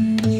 Thank you.